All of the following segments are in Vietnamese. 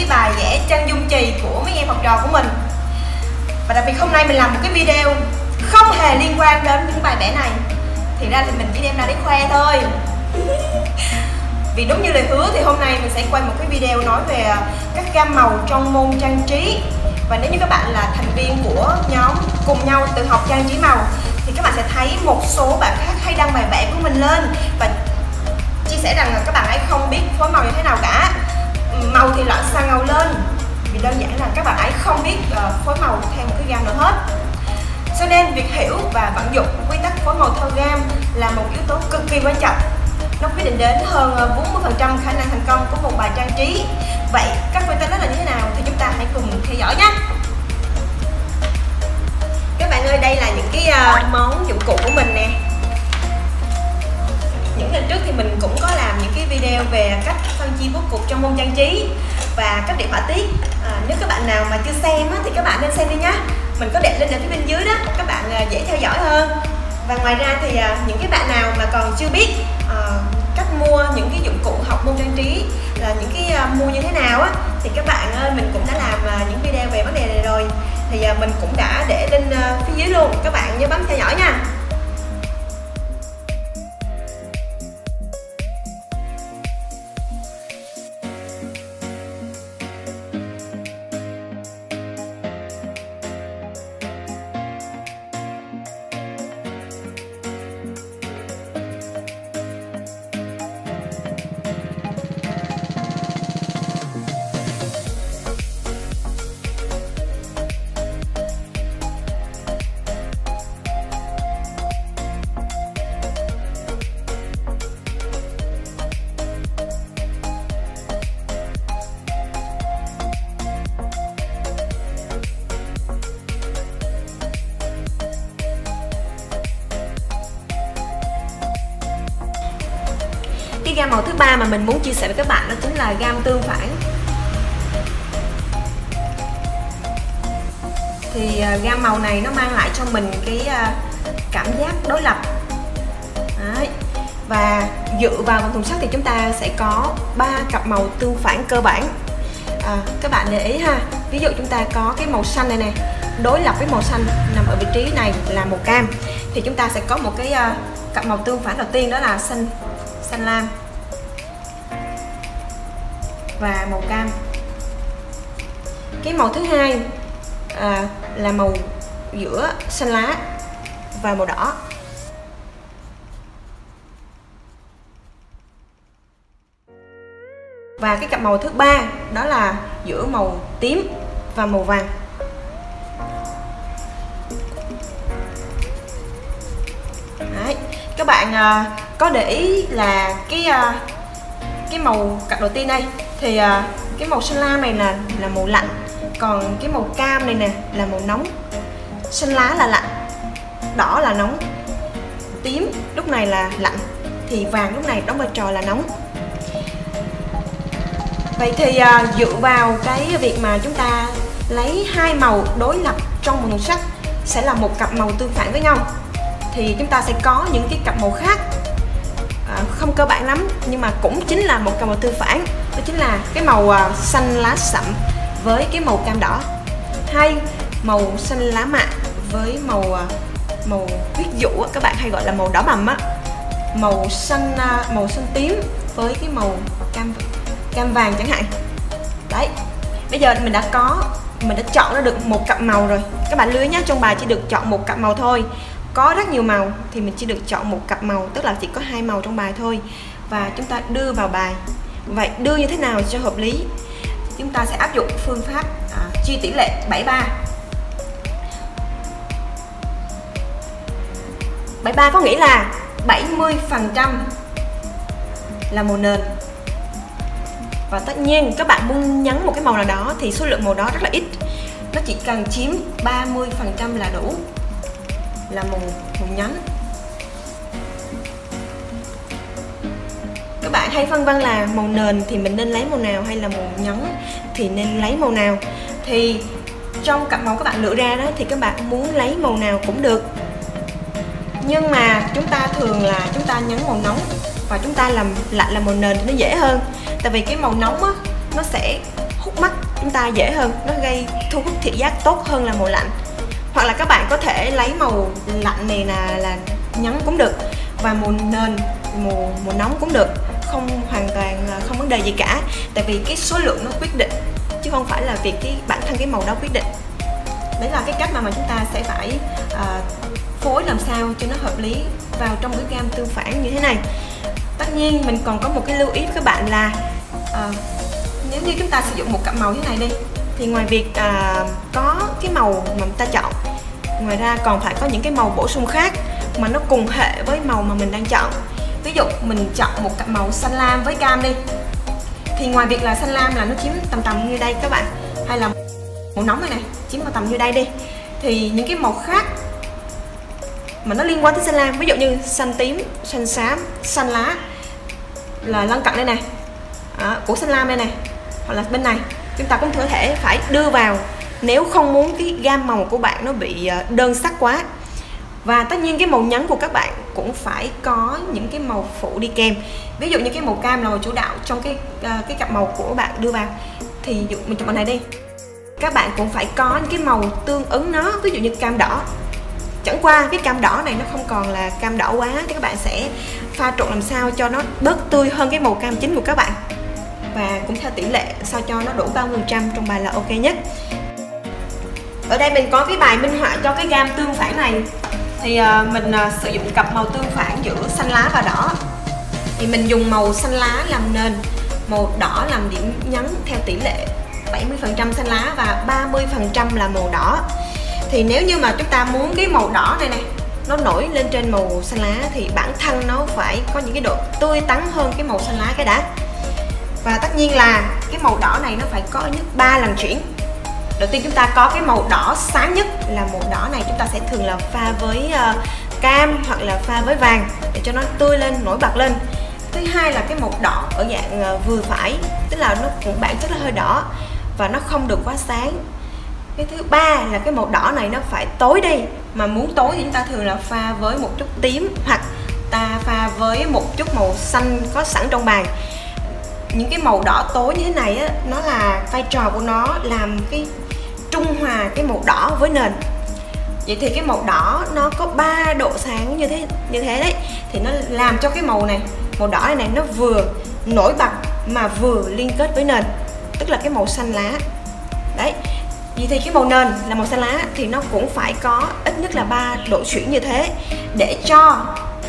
cái bài vẽ chân dung trì của mấy em học trò của mình. Và đặc biệt hôm nay mình làm một cái video không hề liên quan đến những bài vẽ này. Thì ra thì mình chỉ đem ra để khoe thôi. Vì đúng như lời hứa thì hôm nay mình sẽ quay một cái video nói về các gam màu trong môn trang trí. Và nếu như các bạn là thành viên của nhóm cùng nhau tự học trang trí màu, thì các bạn sẽ thấy một số bạn khác hay đăng bài vẽ của mình lên và chia sẻ rằng là các bạn ấy không biết phối màu như thế nào cả màu thì loạn sang ngầu lên. Vì đơn giản là các bạn ấy không biết uh, phối màu theo một cái gam nào hết. Cho nên việc hiểu và vận dụng quy tắc phối màu theo gam là một yếu tố cực kỳ quan trọng. Nó quyết định đến hơn ờ, 40% khả năng thành công của một bài trang trí. Vậy các quy tắc đó là như thế nào thì chúng ta hãy cùng theo dõi nhé. Các bạn ơi đây là những cái uh, món dụng cụ của mình nè những lần trước thì mình cũng có làm những cái video về cách phân chia bố cục trong môn trang trí và cách điểm họa tiết. À, nếu các bạn nào mà chưa xem á, thì các bạn nên xem đi nhé mình có để lên ở phía bên dưới đó các bạn à, dễ theo dõi hơn. Và ngoài ra thì à, những cái bạn nào mà còn chưa biết à, cách mua những cái dụng cụ học môn trang trí là những cái à, mua như thế nào á thì các bạn ơi mình cũng đã làm à, những video về vấn đề này rồi. Thì à, mình cũng đã để lên à, phía dưới luôn. Các bạn nhớ bấm theo dõi nha. Ba mà mình muốn chia sẻ với các bạn đó chính là gam tương phản. Thì à, gam màu này nó mang lại cho mình cái à, cảm giác đối lập. Đấy. và dựa vào vòng thùng sắt thì chúng ta sẽ có ba cặp màu tương phản cơ bản. À, các bạn để ý ha. Ví dụ chúng ta có cái màu xanh này nè đối lập với màu xanh nằm ở vị trí này là màu cam. Thì chúng ta sẽ có một cái uh, cặp màu tương phản đầu tiên đó là xanh xanh lam và màu cam. Cái màu thứ hai à, là màu giữa xanh lá và màu đỏ. Và cái cặp màu thứ ba đó là giữa màu tím và màu vàng. Đấy. các bạn à, có để ý là cái à, cái màu cặp đầu tiên đây thì à, cái màu xanh lam này là là màu lạnh. Còn cái màu cam này nè là màu nóng. Xanh lá là lạnh. Đỏ là nóng. Tím lúc này là lạnh. Thì vàng lúc này đóng vai trò là nóng. Vậy thì à, dựa vào cái việc mà chúng ta lấy hai màu đối lập trong một màu sắc sẽ là một cặp màu tương phản với nhau. Thì chúng ta sẽ có những cái cặp màu khác không cơ bản lắm, nhưng mà cũng chính là một cặp màu tương phản. Đó chính là cái màu à, xanh lá sậm với cái màu cam đỏ. Hay màu xanh lá mạ với màu à, màu huyết dụ các bạn hay gọi là màu đỏ mầm á. Màu xanh à, màu xanh tím với cái màu cam cam vàng chẳng hạn. Đấy, bây giờ mình đã có, mình đã chọn ra được một cặp màu rồi. Các bạn lưu nhé trong bài chỉ được chọn một cặp màu thôi có rất nhiều màu thì mình chỉ được chọn một cặp màu tức là chỉ có hai màu trong bài thôi. Và chúng ta đưa vào bài. Vậy đưa như thế nào cho hợp lý? Chúng ta sẽ áp dụng phương pháp à, chia tỷ lệ 73 73 có nghĩa là 70 phần trăm là màu nền. Và tất nhiên các bạn muốn nhấn một cái màu nào đó thì số lượng màu đó rất là ít. Nó chỉ cần chiếm 30 phần trăm là đủ là màu màu nhánh. Các bạn hay phân vân là màu nền thì mình nên lấy màu nào hay là màu nhánh thì nên lấy màu nào. Thì trong cặp màu các bạn lựa ra đó thì các bạn muốn lấy màu nào cũng được. Nhưng mà chúng ta thường là chúng ta nhấn màu nóng và chúng ta làm lại là màu nền thì nó dễ hơn. Tại vì cái màu nóng á, nó sẽ hút mắt chúng ta dễ hơn, nó gây thu hút thị giác tốt hơn là màu lạnh hoặc là các bạn có thể lấy màu lạnh này là là nhấn cũng được. Và màu nền màu màu nóng cũng được. Không hoàn toàn không vấn đề gì cả. Tại vì cái số lượng nó quyết định chứ không phải là việc cái bản thân cái màu đó quyết định. Đấy là cái cách mà mà chúng ta sẽ phải uh, phối làm sao cho nó hợp lý vào trong cái gam tương phản như thế này. Tất nhiên mình còn có một cái lưu ý với các bạn là uh, nếu như chúng ta sử dụng một cặp màu thế này đi thì ngoài việc à, có cái màu mà ta chọn ngoài ra còn phải có những cái màu bổ sung khác mà nó cùng hệ với màu mà mình đang chọn. Ví dụ mình chọn một cặp màu xanh lam với cam đi. Thì ngoài việc là xanh lam là nó chiếm tầm tầm như đây các bạn. Hay là màu nóng này này chiếm tầm tầm như đây đi. Thì những cái màu khác mà nó liên quan tới xanh lam ví dụ như xanh tím xanh xám xanh lá là lân cận đây này à, của xanh lam đây này hoặc là bên này chúng ta cũng có thể phải đưa vào nếu không muốn cái gam màu của bạn nó bị ờ, đơn sắc quá. Và tất nhiên cái màu nhấn của các bạn cũng phải có những cái màu phụ đi kèm. Ví dụ như cái màu cam là màu chủ đạo trong cái uh, cái cặp màu của bạn đưa vào. Thì dụ mình chọn màu này đi. Các bạn cũng phải có những cái màu tương ứng nó ví dụ như cam đỏ. Chẳng qua cái cam đỏ này nó không còn là cam đỏ quá thì các bạn sẽ pha trộn làm sao cho nó bớt tươi hơn cái màu cam chính của các bạn và cũng theo tỷ lệ sao cho nó đủ 30% trong bài là ok nhất. Ở đây mình có cái bài minh họa cho cái gam tương phản này. Thì ờ, mình ờ, sử dụng cặp màu tương phản giữa xanh lá và đỏ. Thì mình dùng màu xanh lá làm nền, màu đỏ làm điểm nhấn theo tỷ lệ 70% xanh lá và 30% là màu đỏ. Thì nếu như mà chúng ta muốn cái màu đỏ này này nó nổi lên trên màu xanh lá thì bản thân nó phải có những cái độ tươi tắn hơn cái màu xanh lá cái đã và tất nhiên là cái màu đỏ này nó phải có nhất 3 lần chuyển. Đầu tiên chúng ta có cái màu đỏ sáng nhất là màu đỏ này chúng ta sẽ thường là pha với uh, cam hoặc là pha với vàng để cho nó tươi lên nổi bật lên. Thứ hai là cái màu đỏ ở dạng uh, vừa phải tức là nó cũng bản chất là hơi đỏ và nó không được quá sáng. Cái thứ ba là cái màu đỏ này nó phải tối đi mà muốn tối thì chúng ta thường là pha với một chút tím hoặc ta pha với một chút màu xanh có sẵn trong bàn những cái màu đỏ tối như thế này á, nó là vai trò của nó làm cái trung hòa cái màu đỏ với nền. Vậy thì cái màu đỏ nó có 3 độ sáng như thế như thế đấy. Thì nó làm cho cái màu này màu đỏ này, này nó vừa nổi bật mà vừa liên kết với nền tức là cái màu xanh lá. Đấy. Vậy thì cái màu nền là màu xanh lá thì nó cũng phải có ít nhất là ba độ chuyển như thế để cho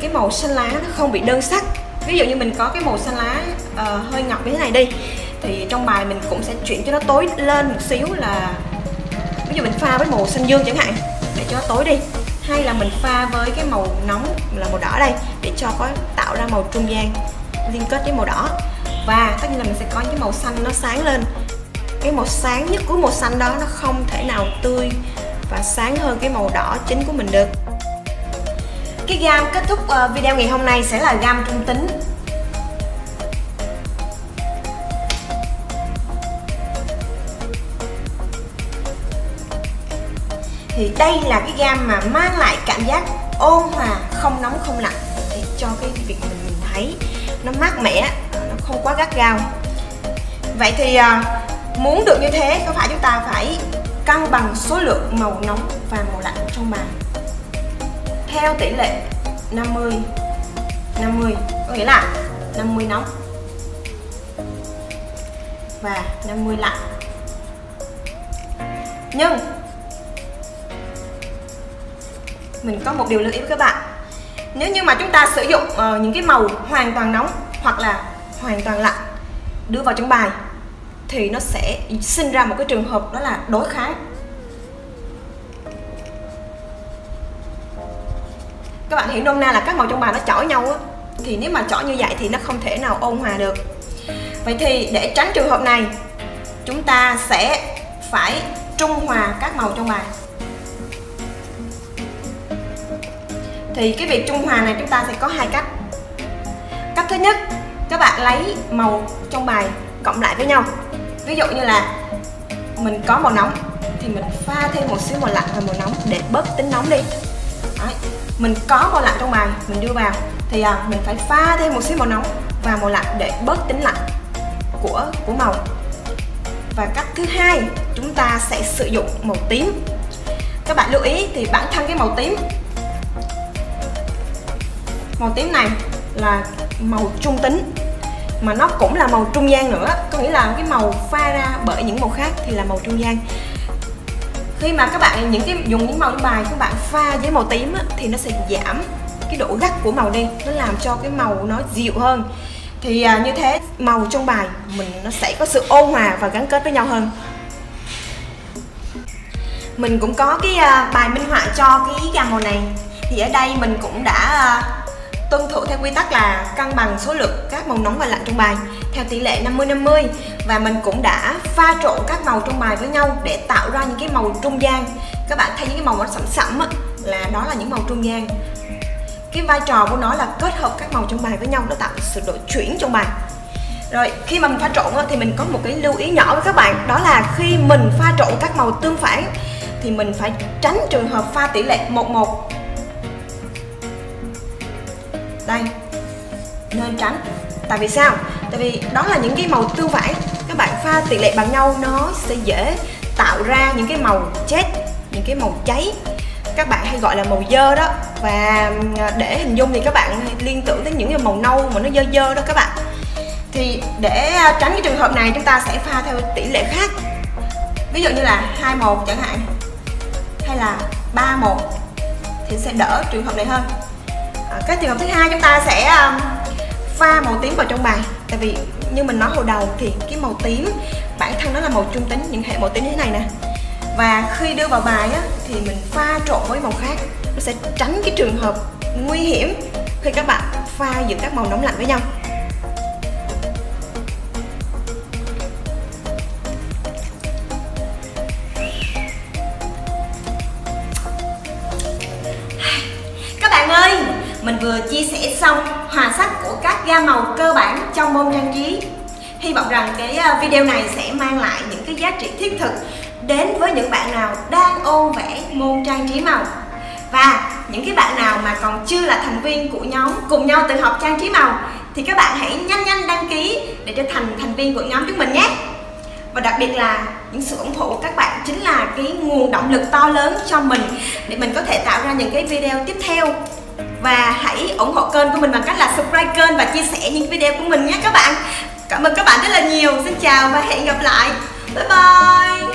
cái màu xanh lá nó không bị đơn sắc. Ví dụ như mình có cái màu xanh lá uh, hơi ngọc như thế này đi. Thì trong bài mình cũng sẽ chuyển cho nó tối lên một xíu là ví dụ mình pha với màu xanh dương chẳng hạn để cho nó tối đi. Hay là mình pha với cái màu nóng là màu đỏ đây để cho có tạo ra màu trung gian liên kết với màu đỏ. Và tất nhiên là mình sẽ có những màu xanh nó sáng lên. Cái màu sáng nhất của màu xanh đó nó không thể nào tươi và sáng hơn cái màu đỏ chính của mình được. Cái gam kết thúc ờ, video ngày hôm nay sẽ là gam trung tính. Thì đây là cái gam mà mang lại cảm giác ôn hòa, không nóng, không lạnh. Để cho cái việc mình nhìn thấy nó mát mẻ, nó không quá gắt gao. Vậy thì à, muốn được như thế có phải chúng ta phải cân bằng số lượng màu nóng và màu lạnh trong bàn. Theo tỷ lệ 50 50 có nghĩa là 50 nóng và 50 lạnh. Nhưng mình có một điều lưu ý với các bạn. Nếu như mà chúng ta sử dụng uh, những cái màu hoàn toàn nóng hoặc là hoàn toàn lạnh đưa vào trong bài thì nó sẽ sinh ra một cái trường hợp đó là đối kháng. Các bạn hiểu nôm na là các màu trong bài nó chỏ nhau á thì nếu mà chỏ như vậy thì nó không thể nào ôn hòa được. Vậy thì để tránh trường hợp này chúng ta sẽ phải trung hòa các màu trong bài. Thì cái việc trung hòa này chúng ta sẽ có hai cách. Cách thứ nhất các bạn lấy màu trong bài cộng lại với nhau. Ví dụ như là mình có màu nóng thì mình pha thêm một xíu màu lạnh và màu nóng để bớt tính nóng đi. Đấy. mình có màu lạnh trong bài mình đưa vào thì à, mình phải pha thêm một xíu màu nóng và màu lạnh để bớt tính lạnh của của màu. Và cách thứ hai chúng ta sẽ sử dụng màu tím. Các bạn lưu ý thì bản thân cái màu tím màu tím này là màu trung tính mà nó cũng là màu trung gian nữa. Có nghĩa là cái màu pha ra bởi những màu khác thì là màu trung gian. Khi mà các bạn những cái dùng những màu trong bài các bạn pha với màu tím á, thì nó sẽ giảm cái độ gắt của màu đi nó làm cho cái màu nó dịu hơn. Thì à, như thế màu trong bài mình nó sẽ có sự ôn hòa và gắn kết với nhau hơn. Mình cũng có cái à, bài minh họa cho cái gam màu này. Thì ở đây mình cũng đã à, tuân thủ theo quy tắc là cân bằng số lượng các màu nóng và lạnh trong bài, theo tỷ lệ 50-50 và mình cũng đã pha trộn các màu trong bài với nhau để tạo ra những cái màu trung gian. Các bạn thấy những cái màu nó sẫm sẫm là đó là những màu trung gian. Cái vai trò của nó là kết hợp các màu trong bài với nhau nó tạo sự đổi chuyển trong bài. Rồi, khi mà mình pha trộn thì mình có một cái lưu ý nhỏ với các bạn, đó là khi mình pha trộn các màu tương phản, thì mình phải tránh trường hợp pha tỷ lệ 1 1 nên tránh. Tại vì sao? Tại vì đó là những cái màu tương phản các bạn pha tỷ lệ bằng nhau nó sẽ dễ tạo ra những cái màu chết những cái màu cháy. Các bạn hay gọi là màu dơ đó. Và à, để hình dung thì các bạn liên tưởng tới những cái màu nâu mà nó dơ dơ đó các bạn. Thì để à, tránh cái trường hợp này chúng ta sẽ pha theo tỷ lệ khác. Ví dụ như là hai một chẳng hạn hay là ba một thì sẽ đỡ trường hợp này hơn. À, cái trường hợp thứ hai chúng ta sẽ à, pha màu tím vào trong bài. Tại vì như mình nói hồi đầu thì cái màu tím bản thân nó là màu trung tính những hệ màu tím như thế này nè. Và khi đưa vào bài á, thì mình pha trộn với màu khác. Nó sẽ tránh cái trường hợp nguy hiểm khi các bạn pha giữa các màu nóng lạnh với nhau. Các bạn ơi mình vừa chia sẻ xong hòa sắc của các gam màu cơ bản trong môn trang trí. Hy vọng rằng cái ờ, video này sẽ mang lại những cái giá trị thiết thực đến với những bạn nào đang ôn vẽ môn trang trí màu. Và những cái bạn nào mà còn chưa là thành viên của nhóm, cùng nhau tự học trang trí màu, thì các bạn hãy nhanh nhanh đăng ký để trở thành thành viên của nhóm chúng mình nhé. Và đặc biệt là những sự ủng hộ của các bạn chính là cái nguồn động lực to lớn cho mình để mình có thể tạo ra những cái video tiếp theo và hãy ủng hộ kênh của mình bằng cách là subscribe kênh và chia sẻ những video của mình nhé các bạn. Cảm ơn các bạn rất là nhiều. Xin chào và hẹn gặp lại. Bye bye.